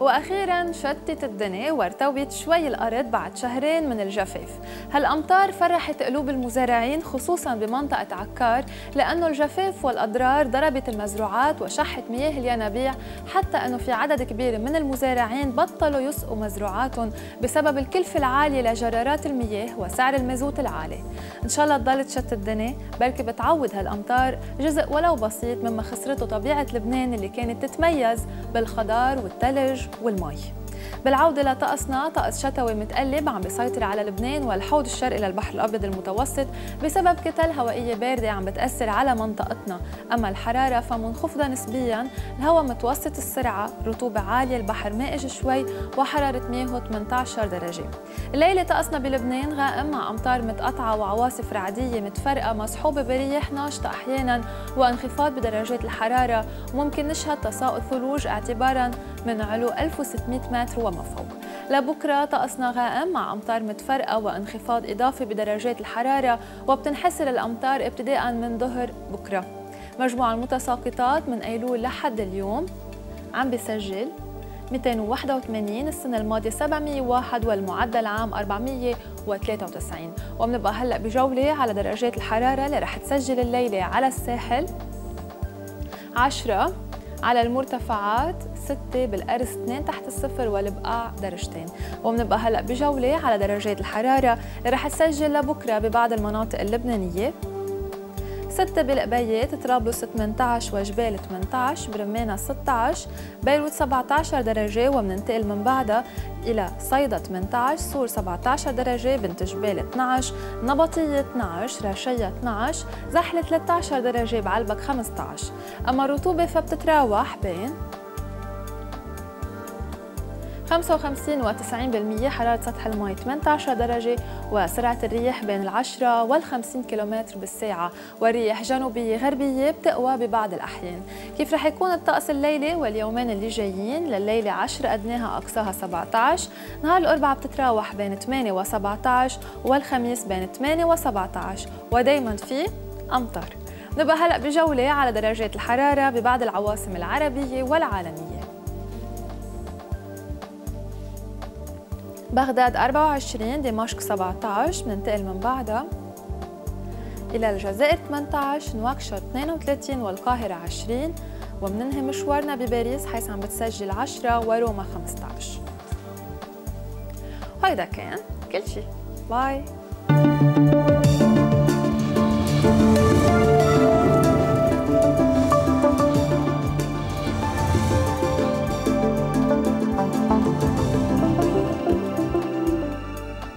وأخيرا شتت الدنيا وارتوت شوي الأرض بعد شهرين من الجفاف. هالأمطار فرحت قلوب المزارعين خصوصا بمنطقة عكار لأنه الجفاف والأضرار ضربت المزروعات وشحت مياه الينابيع حتى إنه في عدد كبير من المزارعين بطلوا يسقوا مزروعاتهم بسبب الكلفة العالية لجرارات المياه وسعر المازوت العالي. إن شاء الله تضل تشتت الدنيا. بلكي بتعوض هالأمطار جزء ولو بسيط مما خسرته طبيعة لبنان اللي كانت تتميز بالخضار والثلج والمي. بالعودة لطقسنا طقس شتوي متقلب عم بيسيطر على لبنان والحوض الشرقي للبحر الأبيض المتوسط بسبب كتل هوائية باردة عم بتأثر على منطقتنا. أما الحرارة فمنخفضة نسبيا الهواء متوسط السرعة رطوبة عالية البحر مائج شوي وحرارة مياهه 18 درجة. الليلة طقسنا بلبنان غائم مع أمطار متقطعة وعواصف رعدية متفرقة مصحوبة برياح ناشطة أحيانا وانخفاض بدرجات الحرارة وممكن نشهد تساقط ثلوج اعتبارا من علو 1600 متر وما فوق. لبكرة طقسنا غائم مع أمطار متفرقة وانخفاض إضافي بدرجات الحرارة وبتنحسر الأمطار ابتداء من ظهر بكرة. مجموع المتساقطات من أيلول لحد اليوم عم بيسجل 281 السنة الماضية 701 والمعدل عام 493 وبنبقى هلأ بجولة على درجات الحرارة اللي رح تسجل الليلة على الساحل. 10 على المرتفعات 6 بالأرز 2 تحت الصفر والبقاع درجتين. وبنبقى هلأ بجولة على درجات الحرارة اللي رح تسجل لبكرة ببعض المناطق اللبنانية. 6 بالقبيات طرابلس 18 وجبال 18 برمانة 16 بيروت 17 درجة وبننتقل من بعدها إلى صيدا 18 سور 17 درجة بنت جبال 12 نبطية 12 رشية 12 زحلة 13 درجة بعلبك 15 أما الرطوبة فبتتراوح بين 55 و 90% حرارة سطح الماء 18 درجة وسرعة الرياح بين ال 10 وال 50 كم بالساعة. والرياح جنوبية غربية بتقوى ببعض الأحيان. كيف رح يكون الطقس الليلة؟ واليومين اللي جايين لليلة 10 أدناها أقصاها 17 نهار الأربعاء بتتراوح بين 8 و 17 والخميس بين 8 و 17 ودايما في أمطار. نبقى هلأ بجولة على درجات الحرارة ببعض العواصم العربية والعالمية. بغداد 24 دمشق 17 بننتقل من بعدها إلى الجزائر 18 نواكشوط 32 والقاهرة 20 وبننهي مشوارنا بباريس حيث عم بتسجل 10 وروما 15 وهيدا كان. كل شيء باي.